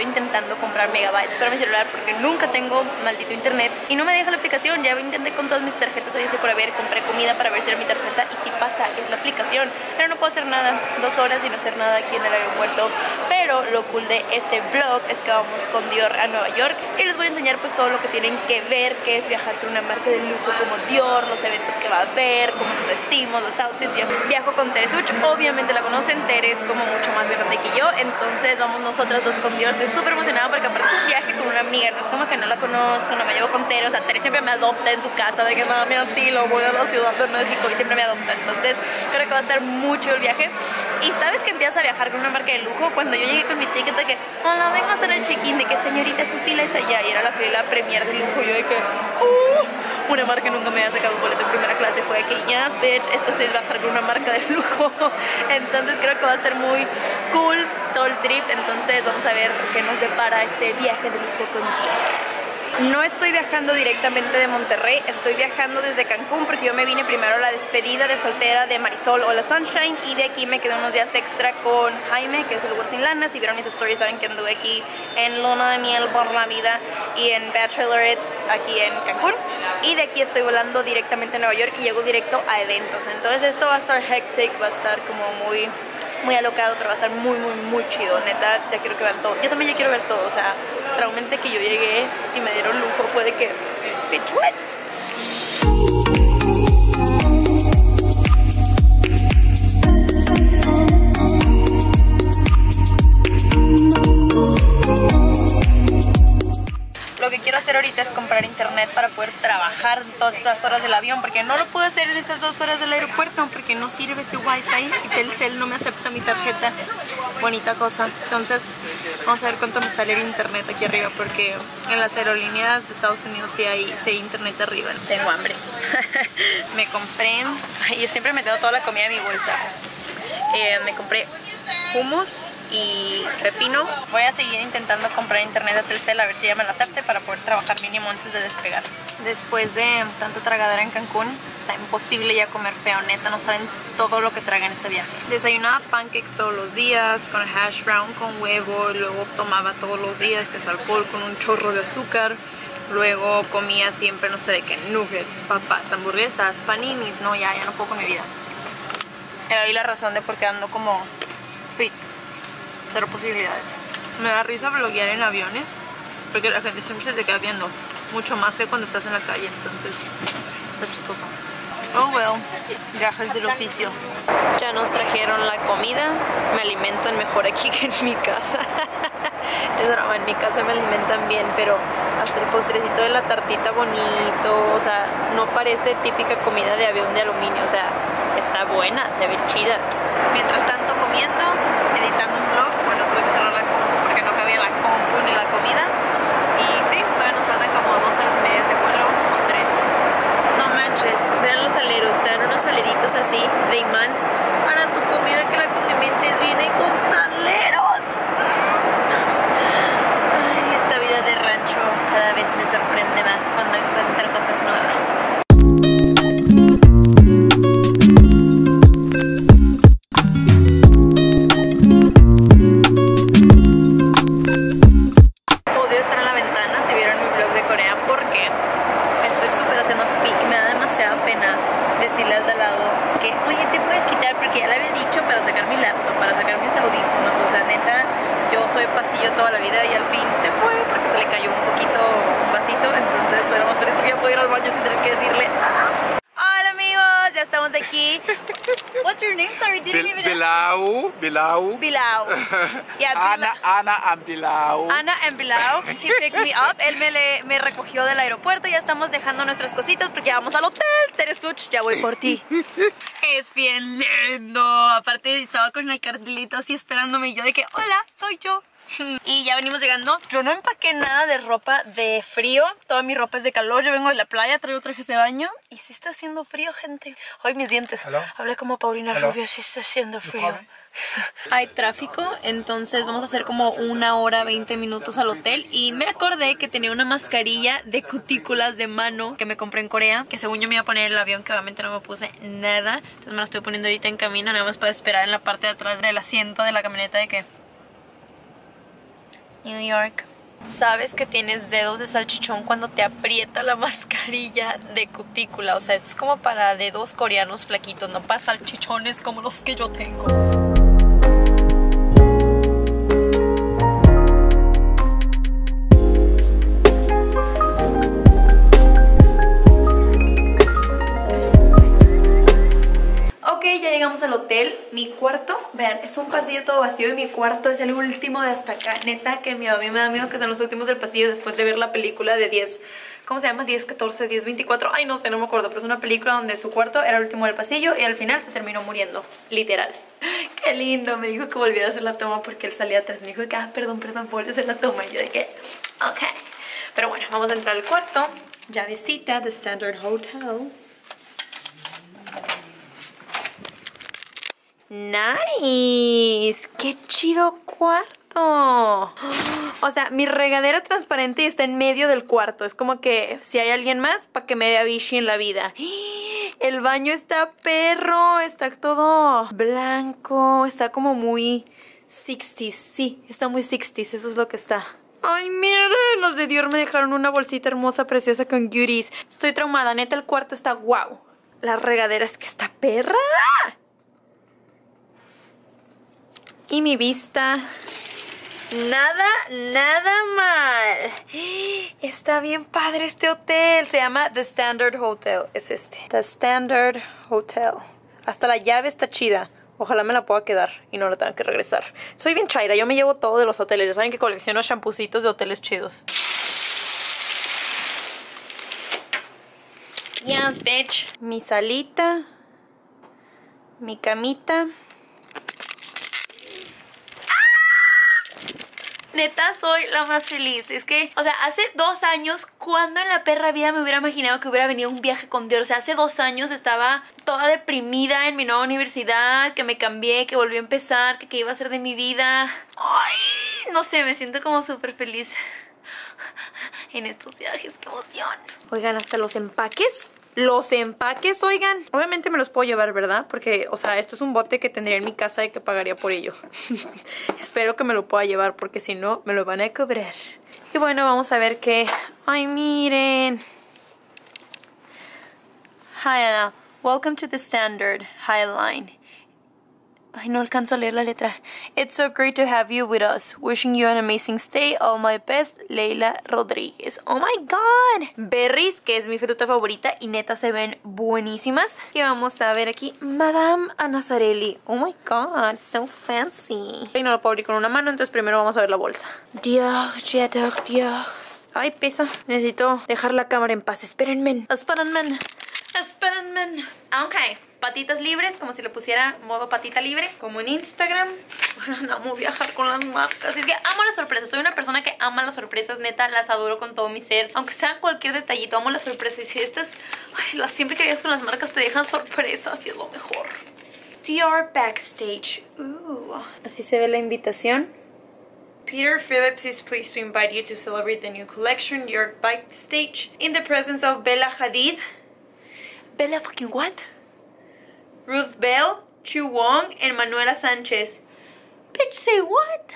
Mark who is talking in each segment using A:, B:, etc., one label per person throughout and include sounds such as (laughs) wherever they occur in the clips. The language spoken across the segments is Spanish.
A: intentando comprar megabytes para mi celular porque nunca tengo maldito internet y no me deja la aplicación, ya intenté con todas mis tarjetas, hoy por haber, compré comida para ver si era mi tarjeta y si pasa, es la aplicación, pero no puedo hacer nada, dos horas sin hacer nada aquí en el aeropuerto, pero lo cool de este vlog es que vamos con Dior a Nueva York y les voy a enseñar pues todo lo que tienen que ver, que es viajar con una marca de lujo como Dior, los eventos que va a haber, cómo nos vestimos, los outfits, viajo con Teresuch, obviamente la conocen, Tere es como mucho más grande que yo, entonces vamos nosotras dos con Dior, estoy súper emocionada porque aparte es un viaje con una amiga, no es como que no la conozco, no me llevo con Tere, o sea, Tere siempre me adopta en su casa, de que mami así lo voy a la Ciudad de México y siempre me adopta, entonces creo que va a estar mucho el viaje. Y sabes que empiezas a viajar con una marca de lujo cuando yo llegué con mi ticket de que, hola, vengo a hacer el check-in, de que señorita su fila es allá, y era la fila premier de lujo, yo de que, uh, una marca nunca me había sacado un boleto en primera clase, fue que, yes, bitch, esto sí es bajar con una marca de lujo, (laughs) entonces creo que va a estar muy cool todo el trip, entonces vamos a ver qué nos depara este viaje de lujo con no estoy viajando directamente de Monterrey, estoy viajando desde Cancún porque yo me vine primero a la despedida de soltera de Marisol o la Sunshine y de aquí me quedé unos días extra con Jaime, que es el lugar. Si vieron mis stories saben que anduve aquí en Luna de Miel por la vida y en Bachelorette aquí en Cancún. Y de aquí estoy volando directamente a Nueva York y llego directo a eventos. Entonces esto va a estar hectic, va a estar como muy muy alocado, pero va a estar muy, muy, muy chido. Neta, ya quiero que vean todo. Yo también ya quiero ver todo, o sea, traumense que yo llegué y me dieron lujo fue de que? Lo que quiero hacer ahorita es comprar internet para poder trabajar todas estas horas del avión porque no lo puedo hacer en esas dos horas del aeropuerto porque no sirve ese wifi y Telcel no me acepta mi tarjeta. Bonita cosa. Entonces vamos a ver cuánto me sale el internet aquí arriba porque en las aerolíneas de Estados Unidos sí hay, sí hay internet arriba. Tengo hambre. (laughs) me compré... Yo siempre me tengo toda la comida en mi bolsa. Eh, me compré hummus y pepino. Voy a seguir intentando comprar internet de Telcel a ver si ya me lo acepte para poder trabajar mínimo antes de despegar. Después de tanta tragadera en Cancún, está imposible ya comer feo, neta, no saben todo lo que traga en este viaje. Desayunaba pancakes todos los días, con hash brown, con huevo, luego tomaba todos los días que es alcohol con un chorro de azúcar. Luego comía siempre, no sé de qué, nuggets, papas, hamburguesas, paninis, no, ya, ya no puedo con mi vida. Era ahí la razón de por qué ando como fit. Cero posibilidades. Me da risa bloguear en aviones porque la gente siempre se te queda viendo. Mucho más que cuando estás en la calle, entonces está chistoso. Oh well, viajes del oficio. Ya nos trajeron la comida. Me alimentan mejor aquí que en mi casa. (laughs) es broma, en mi casa me alimentan bien, pero hasta el postrecito de la tartita bonito. O sea, no parece típica comida de avión de aluminio. O sea, está buena, se ve chida. Mientras tanto comiendo, editando un vlog, bueno, tuve que cerrar la compu porque no cabía la comida. Entonces, soy más feliz porque ya puedo ir al baño sin tener que decirle, "Ah". Hola amigos, ya estamos aquí. (laughs) What's your name? Sorry, didn't
B: Bil
A: even
B: Bilal, Bilal.
A: Bilao. (laughs) Yeah,
B: Ana, Ana and Bilal.
A: Ana en Bilao, (laughs) he picked me up. Él me, le- me recogió del aeropuerto. Ya estamos dejando nuestras cositas porque ya vamos al hotel. Teresuch, ya voy por ti. es bien lindo. Aparte, estaba con el cartelito así esperándome. Y yo de que, hola, soy yo. (laughs) Y ya venimos llegando. Yo no empaqué nada de ropa de frío. Toda mi ropa es de calor. Yo vengo de la playa, traigo trajes de baño. Y sí está haciendo frío, gente. Hoy mis dientes.
B: Hello?
A: Hablé como Paulina
B: Hello?
A: Rubio, sí está haciendo frío. (laughs) Hay tráfico, entonces vamos a hacer como una hora, 20 minutos al hotel. Y me acordé que tenía una mascarilla de cutículas de mano que me compré en Corea. Que según yo me iba a poner en el avión, que obviamente no me puse nada. Entonces me la estoy poniendo ahorita en camino, nada más para esperar en la parte de atrás del asiento de la camioneta de que. New York. Sabes que tienes dedos de salchichón cuando te aprieta la (laughs) mascarilla de cutícula. O sea, esto es como para dedos coreanos flaquitos, no para salchichones como los que yo tengo. Ya llegamos al hotel. Mi cuarto, vean, es un pasillo todo vacío y mi cuarto es el último de hasta acá. Neta que mi a mí me da miedo que sean los últimos del pasillo después de ver la película de 10, ¿cómo se llama? 10, 14, 10, 24. Ay, no sé, no me acuerdo, pero es una película donde su cuarto era el último del pasillo y al final se terminó muriendo, literal. (laughs) Qué lindo, me dijo que volviera a hacer la toma porque él salía atrás. Me dijo que, ah, perdón, perdón, vuelve a hacer la toma. Y yo de que, ok. Pero bueno, vamos a entrar al cuarto. Llavecita de Standard Hotel. Nice, qué chido cuarto. O sea, mi regadera transparente está en medio del cuarto. Es como que si hay alguien más, para que me vea Vichy en la vida. El baño está perro, está todo blanco, está como muy 60s. Sí, está muy 60s, eso es lo que está. Ay, miren, los de Dior me dejaron una bolsita hermosa, preciosa con goodies. Estoy traumada, neta, el cuarto está guau. La regadera es que está perra. Y mi vista. Nada, nada mal. Está bien padre este hotel. Se llama The Standard Hotel. Es este. The Standard Hotel. Hasta la llave está chida. Ojalá me la pueda quedar y no la tenga que regresar. Soy bien chaira. Yo me llevo todo de los hoteles. Ya saben que colecciono champucitos de hoteles chidos. Yes, bitch. Mi salita. Mi camita. Neta, soy la más feliz. Es que, o sea, hace dos años, cuando en la perra vida me hubiera imaginado que hubiera venido un viaje con Dios? O sea, hace dos años estaba toda deprimida en mi nueva universidad, que me cambié, que volví a empezar, que qué iba a ser de mi vida. Ay, no sé, me siento como súper feliz en estos viajes. ¡Qué emoción! Oigan, hasta los empaques los empaques, oigan. Obviamente me los puedo llevar, ¿verdad? Porque, o sea, esto es un bote que tendría en mi casa y que pagaría por ello. (laughs) Espero que me lo pueda llevar porque si no, me lo van a cobrar. Y bueno, vamos a ver qué... Ay, miren. Hi, Anna. Welcome to the Standard Highline. Ay, no alcanzo a leer la letra. It's so great to have you with us. Wishing you an amazing stay. All my best, Leila Rodríguez. Oh my god. Berries, que es mi fruta favorita y neta se ven buenísimas. Y vamos a ver aquí, Madame Anazarelli. Oh my god, so fancy. Y no lo puedo abrir con una mano, entonces primero vamos a ver la bolsa. Dios, Dios, Dios. Ay, pesa. Necesito dejar la cámara en paz. Espérenme. Espérenme. Espérenme. Ok, patitas libres, como si le pusiera modo patita libre, como en Instagram. (laughs) Amo viajar con las marcas. Es que amo las sorpresas. Soy una persona que ama las sorpresas, neta, las adoro con todo mi ser. Aunque sea cualquier detallito, amo las sorpresas. Y estas, ay, las, siempre que viajas con las marcas te dejan sorpresas y es lo mejor. DR Backstage. Ooh. Así se ve la invitación. Peter Phillips is pleased to invite you to celebrate the new collection, York Backstage, in the presence of Bella Hadid. Bella fucking what? Ruth Bell, Chu Wong, and Manuela Sánchez. Bitch, say what?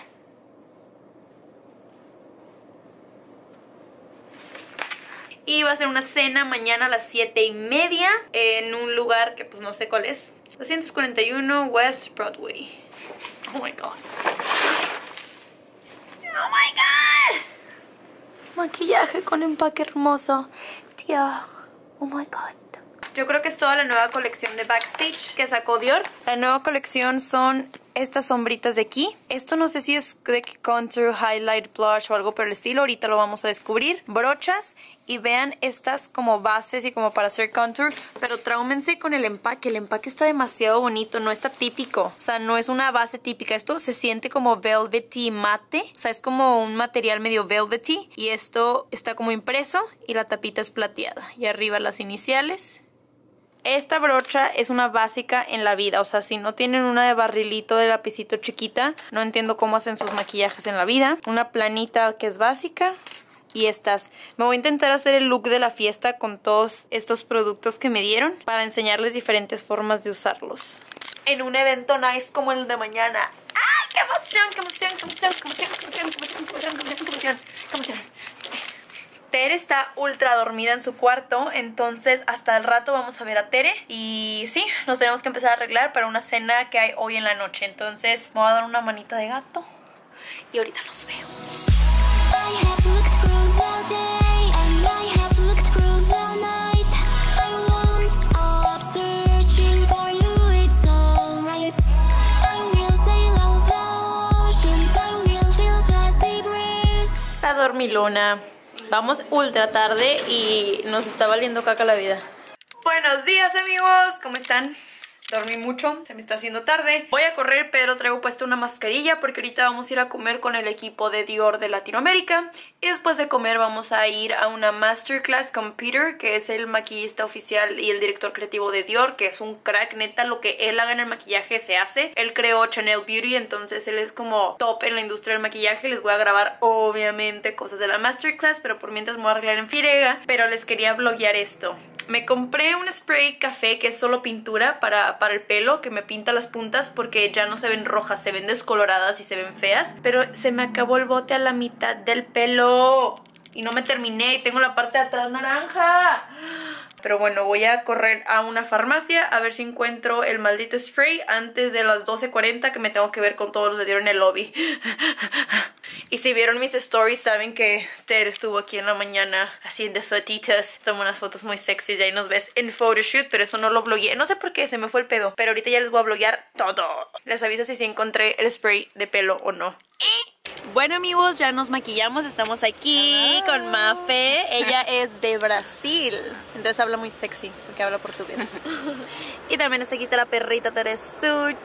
A: Y va a ser una cena mañana a las 7 y media en un lugar que pues no sé cuál es. 241 West Broadway. Oh my god. Oh my god. Maquillaje con empaque hermoso. Tía. Oh my god. Yo creo que es toda la nueva colección de Backstage que sacó Dior. La nueva colección son estas sombritas de aquí. Esto no sé si es de contour, highlight, blush o algo por el estilo. Ahorita lo vamos a descubrir. Brochas y vean estas como bases y como para hacer contour. Pero traúmense con el empaque. El empaque está demasiado bonito. No está típico. O sea, no es una base típica. Esto se siente como velvety mate. O sea, es como un material medio velvety. Y esto está como impreso y la tapita es plateada. Y arriba las iniciales. Esta brocha es una básica en la vida, o sea, si no tienen una de barrilito de lapicito chiquita, no entiendo cómo hacen sus maquillajes en la vida. Una planita que es básica y estas. Me voy a intentar hacer el look de la fiesta con todos estos productos que me dieron para enseñarles diferentes formas de usarlos. En un evento nice como el de mañana. ¡Ay, qué emoción, qué emoción, qué emoción, qué emoción, qué emoción, qué emoción, qué emoción, qué emoción, qué emoción, qué emoción. Tere está ultra dormida en su cuarto, entonces hasta el rato vamos a ver a Tere y sí, nos tenemos que empezar a arreglar para una cena que hay hoy en la noche, entonces me voy a dar una manita de gato y ahorita los veo. Dormilona. Vamos ultra tarde y nos está valiendo caca la vida. Buenos días amigos, ¿cómo están? Dormí mucho, se me está haciendo tarde. Voy a correr, pero traigo puesta una mascarilla porque ahorita vamos a ir a comer con el equipo de Dior de Latinoamérica. Y después de comer vamos a ir a una masterclass con Peter, que es el maquillista oficial y el director creativo de Dior, que es un crack, neta, lo que él haga en el maquillaje se hace. Él creó Chanel Beauty, entonces él es como top en la industria del maquillaje. Les voy a grabar, obviamente, cosas de la masterclass, pero por mientras me voy a arreglar en firega. Pero les quería bloguear esto. Me compré un spray café que es solo pintura para, para el pelo, que me pinta las puntas porque ya no se ven rojas, se ven descoloradas y se ven feas. Pero se me acabó el bote a la mitad del pelo y no me terminé y tengo la parte de atrás naranja. Pero bueno, voy a correr a una farmacia a ver si encuentro el maldito spray antes de las 12.40 que me tengo que ver con todos los de en el lobby. (laughs) y si vieron mis stories saben que Ted estuvo aquí en la mañana haciendo fotitas. Tomó unas fotos muy sexy y ahí nos ves en photoshoot, pero eso no lo blogueé. No sé por qué, se me fue el pedo. Pero ahorita ya les voy a bloguear todo. Les aviso si sí encontré el spray de pelo o no. Bueno amigos, ya nos maquillamos, estamos aquí con Mafe, ella es de Brasil, entonces habla muy sexy porque habla portugués. (laughs) y también está aquí está la perrita Teresuch.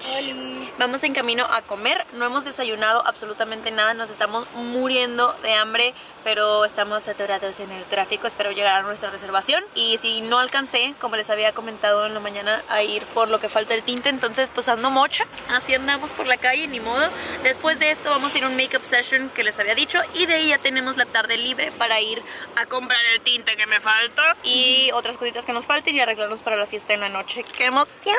A: Vamos en camino a comer, no hemos desayunado absolutamente nada, nos estamos muriendo de hambre, pero estamos atorados en el tráfico, espero llegar a nuestra reservación. Y si no alcancé, como les había comentado en la mañana, a ir por lo que falta el tinte, entonces pues ando mocha, así andamos por la calle, ni modo. Después de esto vamos a ir a un make-up session que les había dicho y de ahí ya tenemos la tarde libre para ir a comprar el tinte que me falta y otras cositas que nos falten y arreglarnos para la fiesta en la noche. ¡Qué emoción!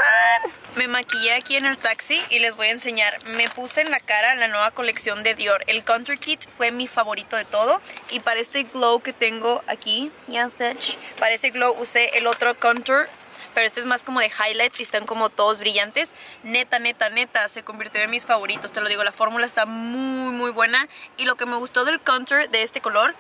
A: Me maquillé aquí en el taxi y les voy a enseñar. Me puse en la cara la nueva colección de Dior. El Contour Kit fue mi favorito de todo y para este glow que tengo aquí, yes bitch, para ese glow usé el otro contour pero este es más como de highlights y están como todos brillantes. Neta, neta, neta, se convirtió en mis favoritos, te lo digo, la fórmula está muy, muy buena. Y lo que me gustó del contour de este color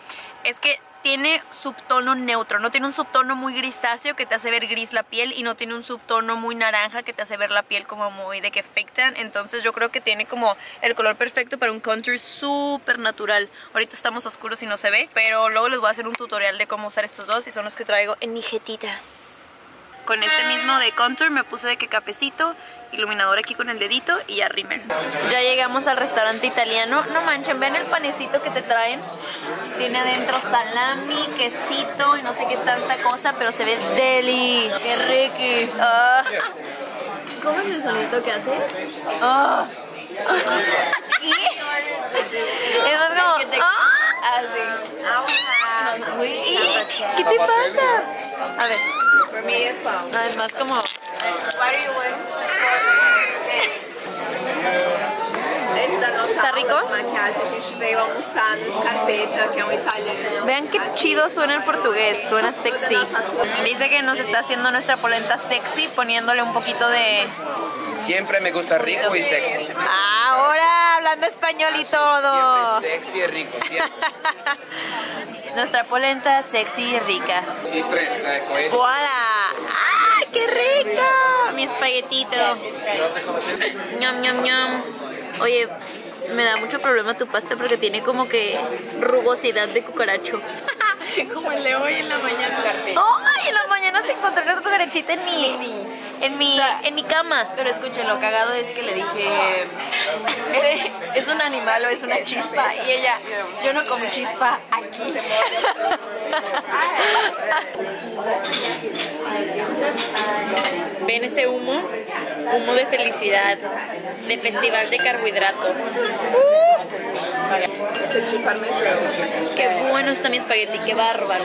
A: es que tiene subtono neutro, no tiene un subtono muy grisáceo que te hace ver gris la piel y no tiene un subtono muy naranja que te hace ver la piel como muy de que fake tan. Entonces yo creo que tiene como el color perfecto para un contour súper natural. Ahorita estamos oscuros y no se ve, pero luego les voy a hacer un tutorial de cómo usar estos dos y son los que traigo en mi jetita con este mismo de contour me puse de que cafecito, iluminador aquí con el dedito y ya rímel. Ya llegamos al restaurante italiano. No manchen, ven el panecito que te traen. Tiene adentro salami, quesito y no sé qué tanta cosa, pero se ve deli. ¡Qué rico! Ah.
C: ¿Cómo es el sonido que hace? (laughs)
A: ¿Qué? Eso es como... Ah. ¿Qué te pasa? A ver.
C: For me as well.
A: No, es más como...
C: What are you wearing?
A: ¿Está rico? Vean qué chido suena el portugués, suena sexy. Dice que nos está haciendo nuestra polenta sexy poniéndole un poquito de...
D: Siempre me gusta rico y sexy.
A: Hablando español y todo.
D: Siempre sexy y rico, siempre. (laughs)
A: Nuestra polenta sexy y rica.
D: Y tres, coger.
A: ¡Voilà! ¡Ah! qué rica! Mi espaguetito. Ñam, ñam, ñam. Oye, me da mucho problema tu pasta porque tiene como que rugosidad de cucaracho. (laughs) (laughs)
C: Como el de hoy en la mañana.
A: ¡Ay! En la mañana se encontró una cucarachita en mi, en mi, en mi cama.
E: Pero escuchen, lo cagado es que le dije, "¿Eres- ¿es un animal o es una chispa? Y ella, yo no como chispa aquí.
A: ¿Ven ese humo? Humo de felicidad, de festival de carbohidrato.
C: El.
A: Qué bueno está mi espagueti, qué bárbaro.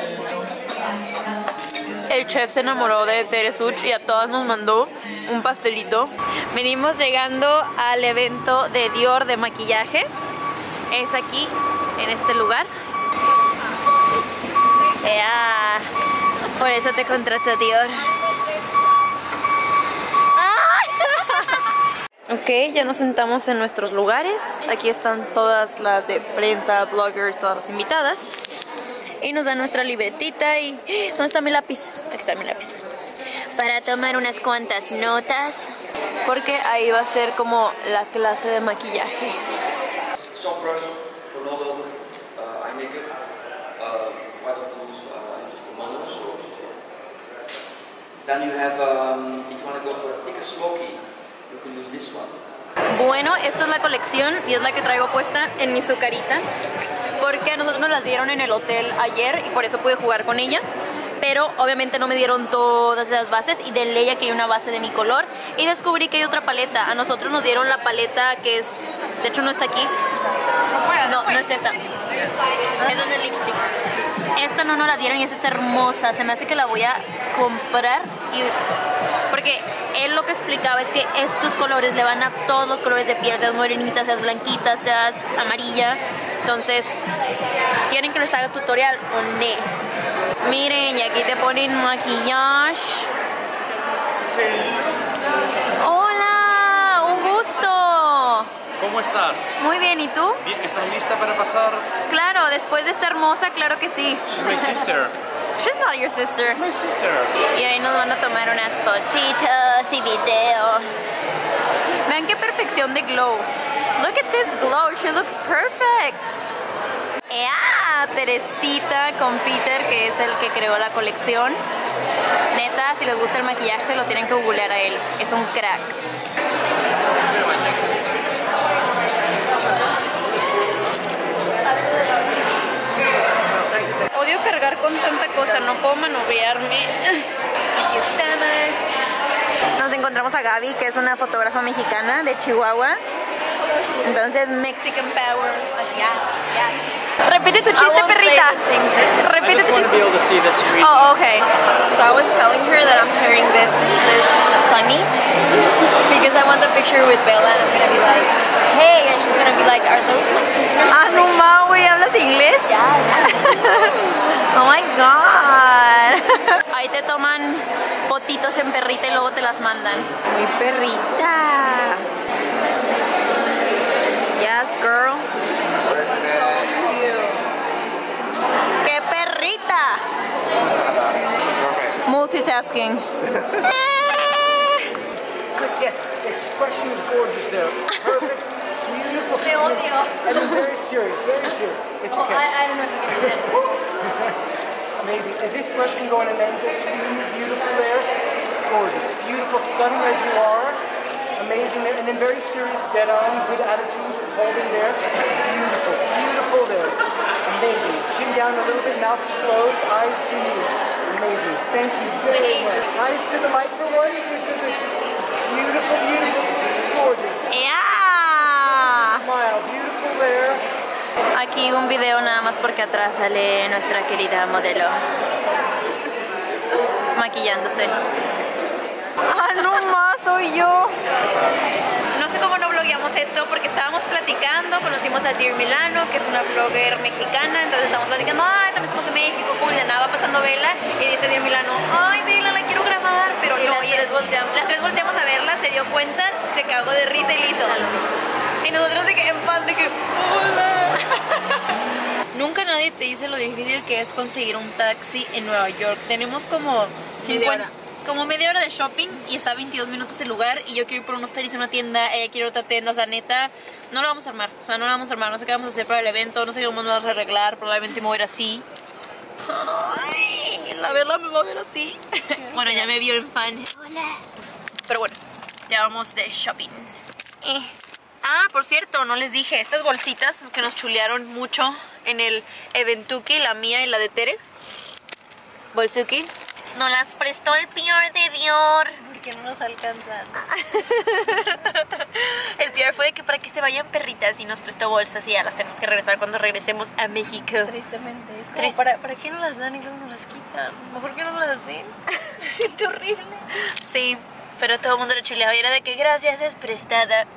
A: El chef se enamoró de Teresuch y a todas nos mandó un pastelito. Venimos llegando al evento de Dior de maquillaje. Es aquí, en este lugar. Ea, por eso te contrató Dior. Ok, ya nos sentamos en nuestros lugares. Aquí están todas las de prensa, bloggers, todas las invitadas. Y nos dan nuestra libretita y... ¿Dónde está mi lápiz? Aquí está mi lápiz. Para tomar unas cuantas notas. Porque ahí va a ser como la clase de maquillaje.
F: then you have, um, if you want to go for a thicker smoky,
A: Bueno, esta es la colección y es la que traigo puesta en mi sucarita. Porque a nosotros nos las dieron en el hotel ayer y por eso pude jugar con ella. Pero obviamente no me dieron todas las bases y de ley aquí hay una base de mi color. Y descubrí que hay otra paleta. A nosotros nos dieron la paleta que es... De hecho no está aquí. No, no es. Esa es de lipstick. Esta no nos la dieron y es esta hermosa. Se me hace que la voy a comprar y porque él lo que explicaba es que estos colores le van a todos los colores de piel, seas morenita, seas blanquita, seas amarilla. Entonces, ¿quieren que les haga tutorial o no? Miren, y aquí te ponen maquillaje. Hola, un gusto.
G: ¿Cómo estás?
A: Muy bien, ¿y tú?
G: Bien, ¿Estás lista para pasar?
A: Claro, después de esta hermosa, claro que sí.
G: My sister. (laughs)
A: She's not your sister.
G: My sister.
A: Y ahí nos van a tomar unas fotitos y video. Vean qué perfección de glow. Look at this glow, she looks perfect. ¡Ea! Teresita con Peter, que es el que creó la colección. Neta, si les gusta el maquillaje, lo tienen que googlear a él. Es un crack. Odio cargar con tanta cosa, no puedo manobrearme. Aquí estamos. Nos encontramos a Gaby, que es una fotógrafa mexicana de Chihuahua. Entonces, Mexican Power. Yes, yes. Repite tu chiste, perrita. Repite tu chiste. Oh, okay.
E: So I was telling her that I'm carrying this this sunny because I want the picture with Bella and I'm gonna be like, hey, and she's gonna be like, are those my sisters?
A: Ah, no ma, güey, ¿hablas inglés? (laughs) oh my god. (laughs) Ahí te toman fotitos en perrita y luego te las mandan. Muy perrita. Yes, girl. ¡Qué perrita! Multitasking.
H: Yes, expression is gorgeous there. Perfect, beautiful.
E: Te odio.
H: I mean, very serious, very serious. If you
E: Oh,
H: can.
E: I, I don't know if you can do that. (laughs)
H: Amazing. If this brush can go in an angle, please, beautiful there. Gorgeous. Beautiful, stunning as you are. Amazing there. And then very serious, dead on, good attitude, holding there. Beautiful, beautiful there. Amazing. Chin down a little bit, mouth closed, eyes to me. Amazing. Thank you very much. Eyes to the mic for one. Beautiful, beautiful, gorgeous.
A: ¡Ya!
H: Smile, beautiful there.
A: Aquí un video nada más porque atrás sale nuestra querida modelo maquillándose. ¡Ah, no más! Soy yo. No sé cómo no blogueamos esto porque estábamos platicando, conocimos a Dear Milano, que es una blogger mexicana, entonces estamos platicando, ay, también somos de México, cool, de nada va pasando Vela, y dice Dear Milano, ay, Vela, la quiero grabar, pero
E: Y
A: no,
E: las tres volteamos.
A: Las tres volteamos a verla, se dio cuenta, se cagó de risa y listo. Y nosotros de que en fan de que, hola. (laughs) Nunca nadie te dice lo difícil que es conseguir un taxi en Nueva York. Tenemos como
E: Media
A: 50, como media hora de shopping y está a 22 minutos el lugar y yo quiero ir por unos tenis en una tienda, ella quiere otra tienda, o sea, neta, no lo vamos a armar, o sea, no lo vamos a armar, no sé qué vamos a hacer para el evento, no sé cómo nos vamos a arreglar, probablemente me voy a ir así. Ay, la verdad me va a ver así. (laughs) bueno, ya me vio en fan. Hola. Pero bueno, ya vamos de shopping. Eh. Ah, por cierto, no les dije, estas bolsitas que nos chulearon mucho en el Eventuki, la mía y la de Tere. Bolsuki. Nos las prestó el peor de Dior.
B: Porque no nos alcanzan. (laughs)
A: El peor fue de que para que se vayan perritas y nos prestó bolsas y ya las tenemos que regresar cuando regresemos a México.
B: Tristemente. Es como. ¿para, ¿para qué no las dan y luego no las quitan? Mejor que no las hacen. (laughs) Se siente horrible.
A: Sí, pero todo el mundo lo chuleaba y era de que gracias es prestada. (laughs)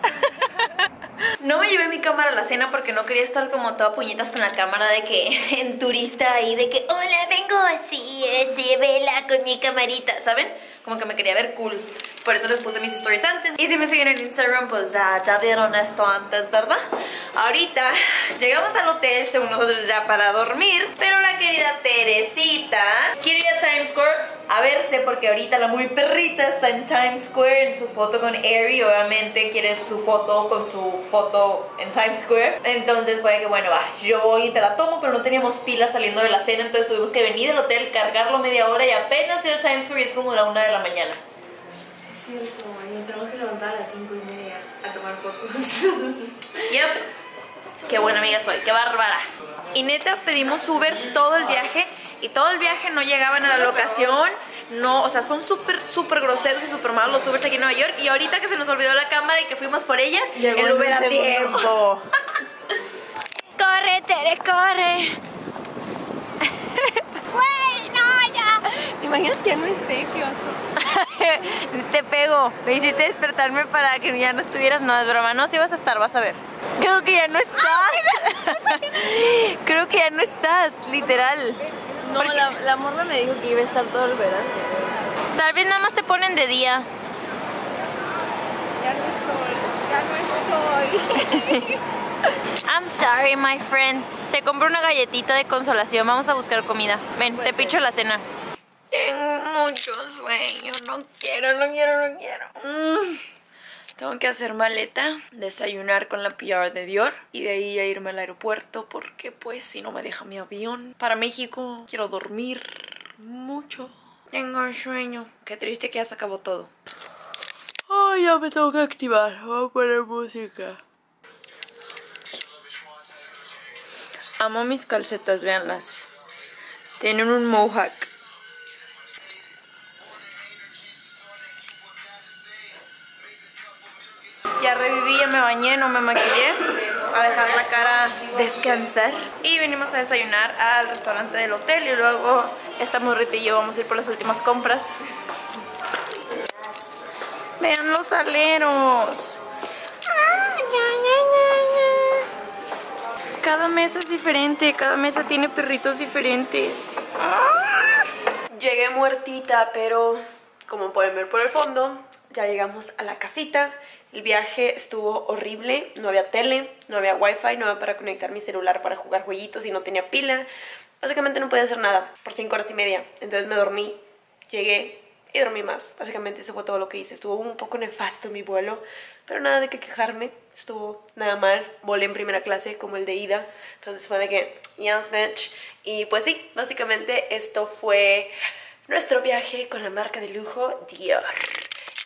A: No me llevé mi cámara a la cena porque no quería estar como toda puñetas con la cámara de que (laughs) en turista ahí de que hola vengo así, así, vela con mi camarita, ¿saben? Como que me quería ver cool. Por eso les puse mis stories antes. Y si me siguen en Instagram, pues ya, ya vieron esto antes, ¿verdad? Ahorita llegamos al hotel, según nosotros ya para dormir. Pero la querida Teresita quiere ir a Times Square a verse porque ahorita la muy perrita está en Times Square en su foto con Ari. Obviamente quiere su foto con su foto en Times Square. Entonces fue que bueno, va, yo voy y te la tomo, pero no teníamos pilas saliendo de la cena. Entonces tuvimos que venir al hotel, cargarlo media hora y apenas ir a Times Square y es como la una de la mañana.
I: Es cierto, y nos tenemos que levantar a las 5 y media a tomar fotos. (laughs)
A: Yep. Qué buena amiga soy, qué bárbara. Y neta, pedimos Uber todo el viaje y todo el viaje no llegaban a la locación. No, o sea, son súper, súper groseros y súper malos los Ubers aquí en Nueva York. Y ahorita que se nos olvidó la cámara y que fuimos por ella, el Uber a tiempo. (laughs) corre, Tere, corre. (laughs)
B: ¡Güey, no, ya! ¿Te imaginas que ya no esté? ¡Qué oso! (laughs)
A: Te pego. Me hiciste despertarme para que ya no estuvieras. No, es broma. No, sí vas a estar, vas a ver. Creo que ya no estás. Creo que ya no estás, literal.
B: No, la, la morra me dijo que iba a estar todo el verano.
A: Tal vez nada más te ponen de día.
B: Ya no estoy, ya no estoy. (laughs)
A: I'm sorry, my friend. Te compro una galletita de consolación. Vamos a buscar comida. Ven, te picho la cena. Tengo mucho sueño. No quiero, no quiero, no quiero. Mm. Tengo que hacer maleta, desayunar con la PR de Dior y de ahí a irme al aeropuerto porque pues si no me deja mi avión para México quiero dormir mucho. Tengo sueño. Qué triste que ya se acabó todo. Ay, ya me tengo que activar. Voy a poner música. Amo mis calcetas, véanlas. Tienen un mohawk. No me maquillé. A dejar la cara descansar. Y venimos a desayunar al restaurante del hotel. Y luego esta morrita y yo vamos a ir por las últimas compras. Vean los aleros. Ah. Cada mesa es diferente, cada mesa tiene perritos diferentes. Llegué muertita, pero como pueden ver por el fondo, ya llegamos a la casita. El viaje estuvo horrible, no había tele, no había wifi, no había para conectar mi celular para jugar jueguitos y no tenía pila. Básicamente no podía hacer nada por cinco horas y media. Entonces me dormí, llegué y dormí más. Básicamente eso fue todo lo que hice. Estuvo un poco nefasto mi vuelo, pero nada de que quejarme. Estuvo nada mal. Volé en primera clase como el de ida. Entonces fue de que, yes, bitch. Y pues sí, básicamente esto fue nuestro viaje con la marca de lujo Dior.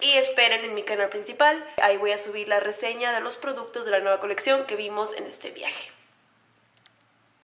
A: Y esperen en mi canal principal, ahí voy a subir la reseña de los productos de la nueva colección que vimos en este viaje.